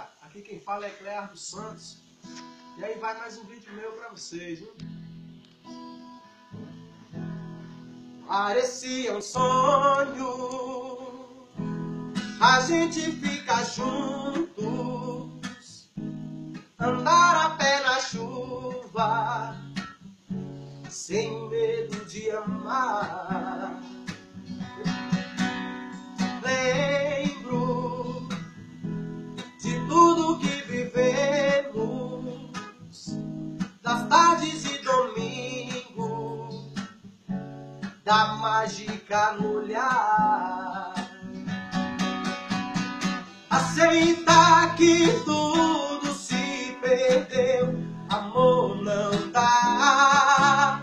galera, aqui quem fala é Clear dos Santos. E aí vai mais um vídeo meu pra vocês, viu? Parecia um sonho, a gente fica juntos, andar a pé na chuva, sem medo de amar. Tardes e domingos, da mágica olhar. Aceita que tudo se perdeu, amor não dá.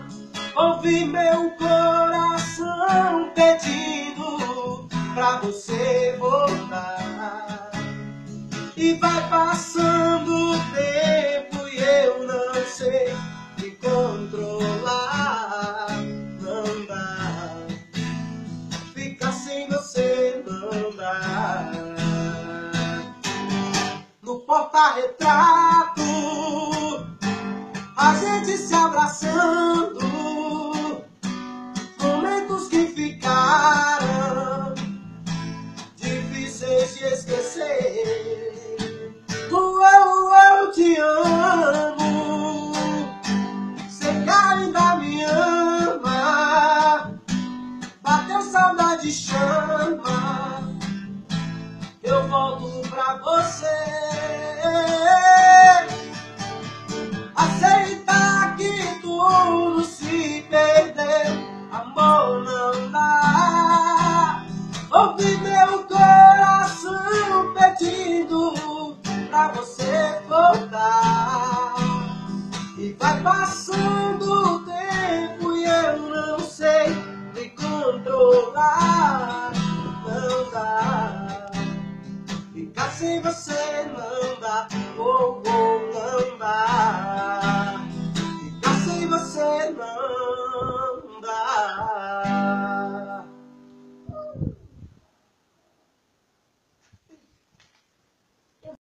Ouvi meu coração pedindo pra você voltar. E vai passando o tempo Ficar sem você não dá. No porta-retrato, a gente se abraçando. Saudade, chama. Eu volto pra você. vou, vou amar. Ficar sem você não.